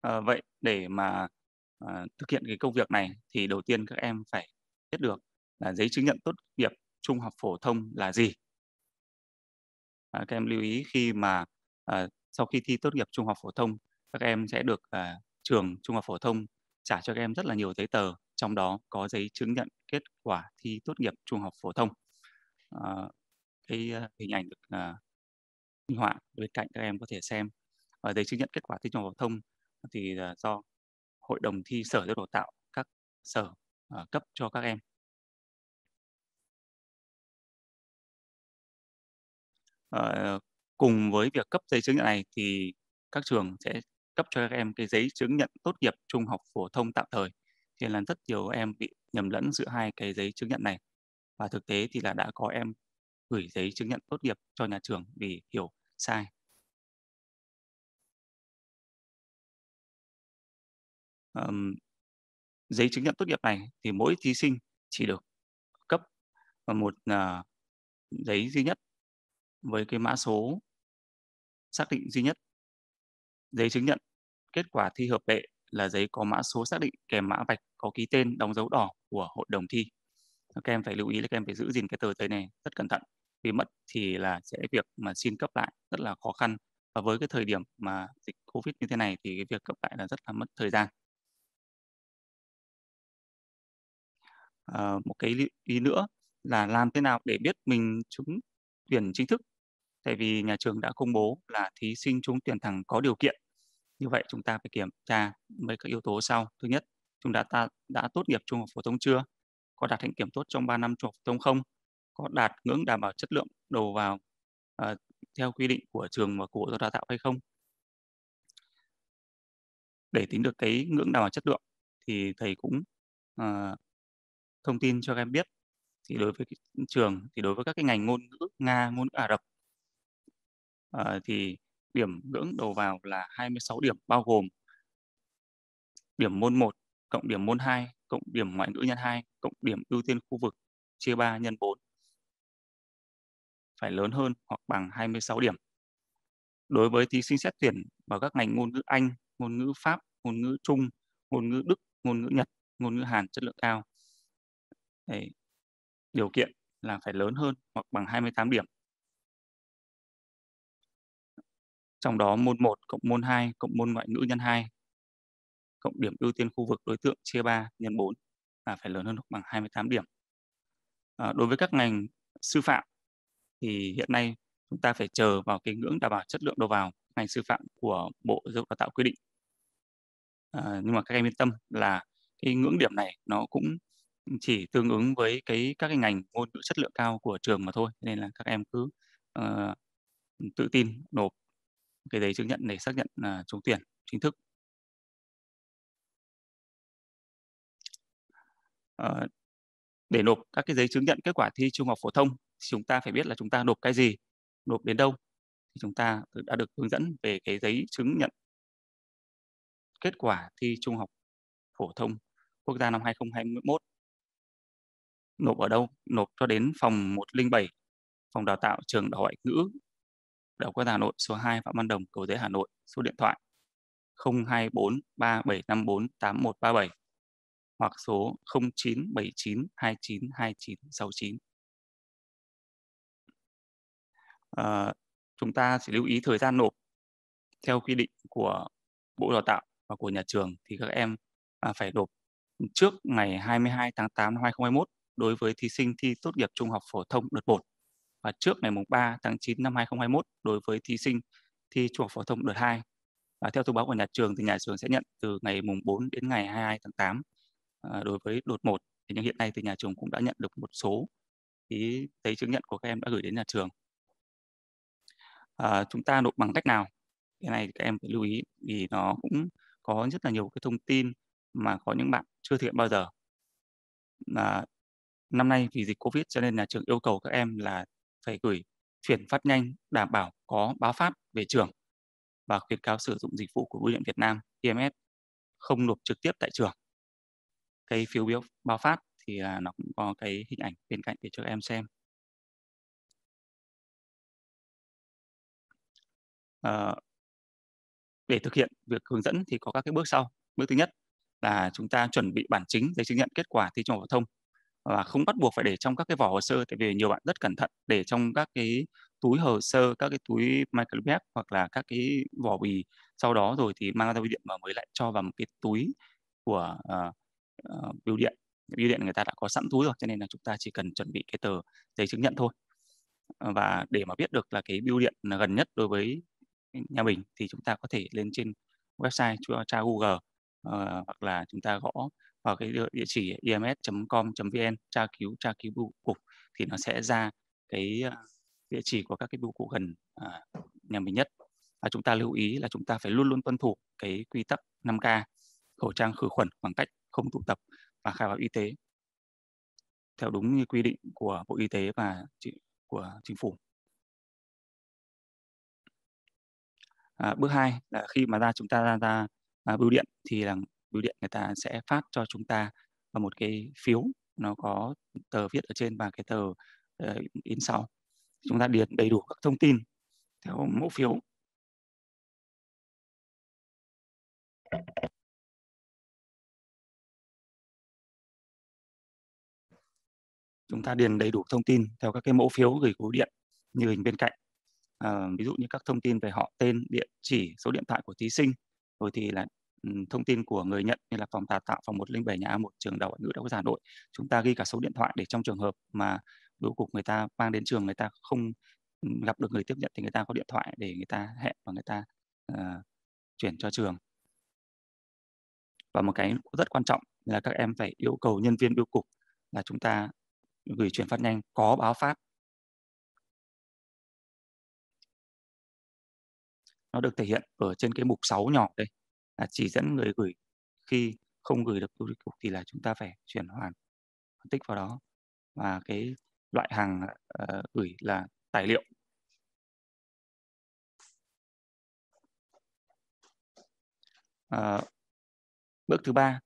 à, vậy để mà, à, thực hiện cái công việc này thì đầu tiên các em phải biết được là giấy chứng nhận tốt nghiệp trung học phổ thông là gì. À, các em lưu ý khi mà, à, sau khi thi tốt nghiệp trung học phổ thông, các em sẽ được, à, trường trung học phổ thông trả cho các em rất là nhiều giấy tờ, trong đó có giấy chứng nhận kết quả thi tốt nghiệp trung học phổ thông. à, cái, a, hình ảnh được, à, minh họa bên cạnh các em có thể xem. Và giấy chứng nhận kết quả thi trung học phổ thông thì là do Hội đồng thi Sở Giáo dục Đào tạo các sở, uh, cấp cho các em. uh, cùng với việc cấp giấy chứng nhận này thì các trường sẽ cấp cho các em cái giấy chứng nhận tốt nghiệp trung học phổ thông tạm thời. thì nên là rất nhiều em bị nhầm lẫn giữa hai cái giấy chứng nhận này. Và thực tế thì là đã có em gửi giấy chứng nhận tốt nghiệp cho nhà trường vì hiểu sai. Um, giấy chứng nhận tốt nghiệp này thì mỗi thí sinh chỉ được cấp, một, uh, giấy duy nhất với cái mã số xác định duy nhất. Giấy chứng nhận kết quả thi hợp lệ là giấy có mã số xác định kèm mã vạch có ký tên đóng dấu đỏ của hội đồng thi. Các em phải lưu ý là các em phải giữ gìn cái tờ giấy này rất cẩn thận, vì mất thì là sẽ việc mà xin cấp lại rất là khó khăn. Và với cái thời điểm mà dịch Covid như thế này thì cái việc cấp lại là rất là mất thời gian. Ờ, một cái ý nữa là làm thế nào để biết mình trúng tuyển chính thức? Tại vì nhà trường đã công bố là thí sinh trúng tuyển thẳng có điều kiện. Như vậy chúng ta phải kiểm tra mấy các yếu tố sau. Thứ nhất, chúng đã ta đã tốt nghiệp trung học phổ thông chưa? Có đạt hạnh kiểm tốt trong 3 năm trung học phổ thông không? Có đạt ngưỡng đảm bảo chất lượng đầu vào, uh, theo quy định của trường và của Đào tạo hay không? Để tính được cái ngưỡng đảm bảo chất lượng thì thầy cũng, uh, thông tin cho các em biết. Thì đối với trường thì đối với các cái ngành ngôn ngữ Nga, ngôn ngữ Ả Rập uh, thì điểm ngưỡng đầu vào là 26 điểm, bao gồm điểm môn 1 cộng điểm môn 2 cộng điểm ngoại ngữ nhân 2 cộng điểm ưu tiên khu vực chia 3 nhân 4. Phải lớn hơn hoặc bằng 26 điểm. Đối với thí sinh xét tuyển vào các ngành ngôn ngữ Anh, ngôn ngữ Pháp, ngôn ngữ Trung, ngôn ngữ Đức, ngôn ngữ Nhật, ngôn ngữ Hàn chất lượng cao phải điều kiện là phải lớn hơn hoặc bằng 28 điểm. Trong đó môn 1 cộng môn 2 cộng môn ngoại ngữ nhân 2 cộng điểm ưu tiên khu vực đối tượng chia 3 nhân 4 là phải lớn hơn hoặc bằng 28 điểm. À, đối với các ngành sư phạm thì hiện nay chúng ta phải chờ vào cái ngưỡng đảm bảo chất lượng đầu vào ngành sư phạm của Bộ Giáo dục Đào tạo quy định. À, nhưng mà các em yên tâm là cái ngưỡng điểm này nó cũng chỉ tương ứng với cái các cái ngành ngôn ngữ chất lượng cao của trường mà thôi, nên là các em cứ, uh, tự tin nộp cái giấy chứng nhận để xác nhận là trúng tuyển chính thức. uh, để nộp các cái giấy chứng nhận kết quả thi trung học phổ thông, chúng ta phải biết là chúng ta nộp cái gì, nộp đến đâu. Thì chúng ta đã được hướng dẫn về cái giấy chứng nhận kết quả thi trung học phổ thông quốc gia năm 2021. Nộp ở đâu? Nộp cho đến phòng 107, phòng đào tạo trường Đào ngoại ngữ, Đại học Quốc gia Hà Nội, số 2 Phạm Văn Đồng, Cầu Giấy, Hà Nội, số điện thoại 024 3754 8137 hoặc số 0979 29 29 69. à, chúng ta sẽ lưu ý thời gian nộp theo quy định của Bộ Đào tạo và của nhà trường thì các em, à, phải nộp trước ngày 22 tháng 8 năm 2021 đối với thí sinh thi tốt nghiệp trung học phổ thông đợt 1 và trước ngày mùng 3 tháng 9 năm 2021 đối với thí sinh thi trung học phổ thông đợt 2. Và theo thông báo của nhà trường thì nhà trường sẽ nhận từ ngày mùng 4 đến ngày 22 tháng 8, à, đối với đợt 1. Thì nhưng hiện nay thì nhà trường cũng đã nhận được một số ý giấy chứng nhận của các em đã gửi đến nhà trường. À, chúng ta nộp bằng cách nào? Cái này các em phải lưu ý vì nó cũng có rất là nhiều cái thông tin mà có những bạn chưa thực hiện bao giờ. Là năm nay vì dịch Covid cho nên nhà trường yêu cầu các em là phải gửi chuyển phát nhanh đảm bảo có báo phát về trường và khuyến cáo sử dụng dịch vụ của Bưu điện Việt Nam EMS không nộp trực tiếp tại trường. Cái phiếu biếu báo phát thì là nó cũng có cái hình ảnh bên cạnh để cho em xem. à, để thực hiện việc hướng dẫn thì có các cái bước sau. Bước thứ nhất là chúng ta chuẩn bị bản chính giấy chứng nhận kết quả thi trung học phổ thông và không bắt buộc phải để trong các cái vỏ hồ sơ tại vì nhiều bạn rất cẩn thận để trong các cái túi hồ sơ, các cái túi microbial hoặc là các cái vỏ bì sau đó rồi thì mang ra bưu điện mà mới lại cho vào một cái túi của uh, uh, bưu điện. Bưu điện người ta đã có sẵn túi rồi cho nên là chúng ta chỉ cần chuẩn bị cái tờ giấy chứng nhận thôi. Ờ, và để mà biết được là cái bưu điện gần nhất đối với nhà mình thì chúng ta có thể lên trên website tra Google uh, hoặc là chúng ta gõ vào cái địa chỉ ims.com.vn tra cứu tra cứu bưu cục thì nó sẽ ra cái ờ, địa chỉ của các cái bưu cục gần à, nhà mình nhất và chúng ta lưu ý là chúng ta phải luôn luôn tuân thủ cái quy tắc 5K khẩu trang khử khuẩn khoảng cách không tụ tập và khai báo y tế theo đúng như quy định của Bộ Y tế và của chính phủ. À, bước 2 là khi mà ra chúng ta ra ra à, bưu điện thì là bưu điện người ta sẽ phát cho chúng ta một cái phiếu nó có tờ viết ở trên và cái tờ uh, in sau. Chúng ta điền đầy đủ các thông tin theo mẫu phiếu. Chúng ta điền đầy đủ thông tin theo các cái mẫu phiếu gửi của bưu điện như hình bên cạnh à, ví dụ như các thông tin về họ tên địa chỉ số điện thoại của thí sinh rồi thì là thông tin của người nhận như là phòng đào tạo phòng 107 nhà A1 trường đào ngữ đại quốc gia Hà Nội. Chúng ta ghi cả số điện thoại để trong trường hợp mà bưu cục người ta mang đến trường người ta không gặp được người tiếp nhận thì người ta có điện thoại để người ta hẹn và người ta uh, chuyển cho trường. Và một cái rất quan trọng là các em phải yêu cầu nhân viên bưu cục là chúng ta gửi chuyển phát nhanh có báo phát nó được thể hiện ở trên cái mục 6 nhỏ đây là chỉ dẫn người gửi. Khi không gửi được bưu cục thì là chúng ta phải chuyển hoàn tích vào đó. Và cái loại hàng uh, gửi là tài liệu. Uh, bước thứ ba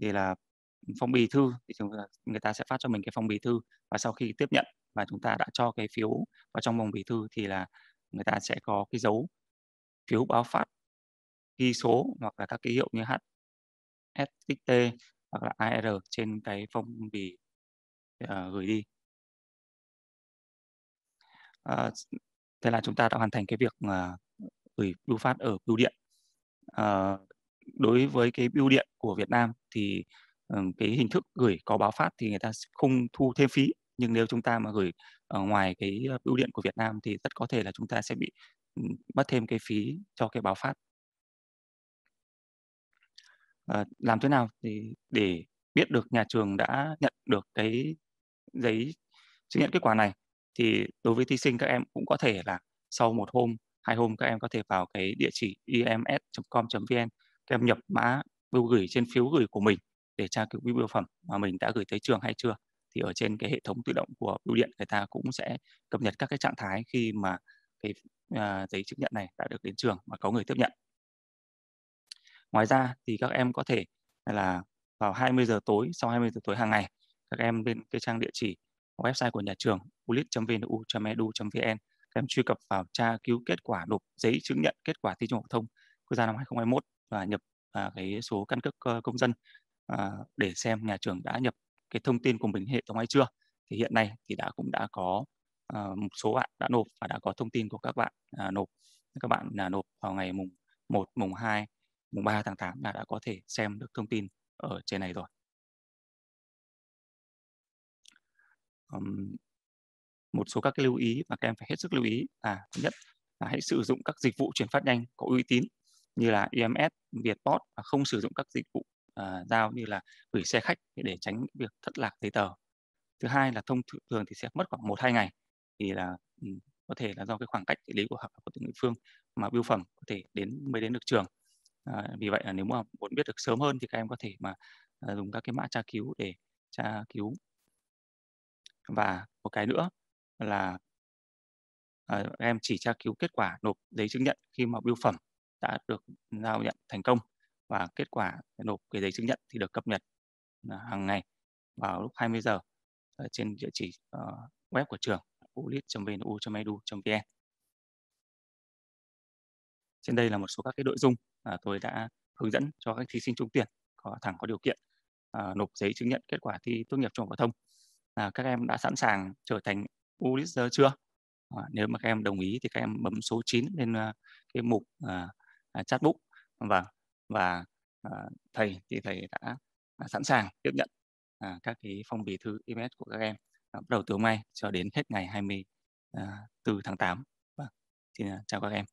thì là phong bì thư. Thì chúng người ta sẽ phát cho mình cái phong bì thư và sau khi tiếp nhận và chúng ta đã cho cái phiếu vào trong phong bì thư thì là người ta sẽ có cái dấu phiếu báo phát ghi số hoặc là các ký hiệu như HSXT hoặc là AR trên cái phong bì uh, gửi đi. Uh, thế là chúng ta đã hoàn thành cái việc uh, gửi bưu phát ở bưu điện. Uh, đối với cái bưu điện của Việt Nam thì uh, cái hình thức gửi có báo phát thì người ta không thu thêm phí nhưng nếu chúng ta mà gửi ở ngoài cái bưu điện của Việt Nam thì rất có thể là chúng ta sẽ bị ừ, mất thêm cái phí cho cái báo phát. À, làm thế nào thì để biết được nhà trường đã nhận được cái giấy chứng nhận kết quả này thì đối với thí sinh các em cũng có thể là sau một hôm, hai hôm các em có thể vào cái địa chỉ ims.com.vn các em nhập mã bưu gửi trên phiếu gửi của mình để tra cứu bưu phẩm mà mình đã gửi tới trường hay chưa thì ở trên cái hệ thống tự động của bưu điện người ta cũng sẽ cập nhật các cái trạng thái khi mà cái uh, giấy chứng nhận này đã được đến trường và có người tiếp nhận. Ngoài ra thì các em có thể là vào 20 giờ tối, sau 20 giờ tối hàng ngày, các em lên cái trang địa chỉ website của nhà trường ulit.vnu.edu.vn các em truy cập vào tra cứu kết quả nộp giấy chứng nhận kết quả thi trung học phổ thông quốc gia năm 2021 và nhập à, cái số căn cước ờ, công dân à, để xem nhà trường đã nhập cái thông tin của mình hệ thống hay chưa. Thì hiện nay thì đã cũng đã có à, một số bạn đã nộp và đã có thông tin của các bạn à, nộp các bạn là nộp vào ngày mùng 1, mùng 2, mùng 3 tháng 8 là đã có thể xem được thông tin ở trên này rồi. Um, một số các cái lưu ý mà các em phải hết sức lưu ý là thứ nhất là hãy sử dụng các dịch vụ chuyển phát nhanh có uy tín như là EMS, Vietpost và không sử dụng các dịch vụ uh, giao như là gửi xe khách để tránh việc thất lạc giấy tờ. Thứ hai là thông thường thì sẽ mất khoảng một hai ngày thì là um, có thể là do cái khoảng cách địa lý của học của từng địa phương mà bưu phẩm có thể đến mới đến được trường à, vì vậy là nếu mà muốn biết được sớm hơn thì các em có thể mà à, dùng các cái mã tra cứu để tra cứu. Và một cái nữa là à, em chỉ tra cứu kết quả nộp giấy chứng nhận khi mà bưu phẩm đã được giao nhận thành công và kết quả nộp cái giấy chứng nhận thì được cập nhật à, hàng ngày vào lúc 20 giờ à, trên địa chỉ uh, web của trường ulit.vnu.edu.vn e trên đây là một số các cái nội dung à, tôi đã hướng dẫn cho các thí sinh trúng tuyển có thẳng có điều kiện à, nộp giấy chứng nhận kết quả thi tốt nghiệp trung học phổ thông. À, các em đã sẵn sàng trở thành U-Leader chưa? À, nếu mà các em đồng ý thì các em bấm số 9 lên uh, cái mục à, à, uh, chatbook vâng, và và uh, thầy thì thầy đã, đã sẵn sàng tiếp nhận uh, các cái phong bì thư email của các em bắt đầu từ hôm nay cho đến hết ngày 24 tháng 8. Vâng, xin chào các em.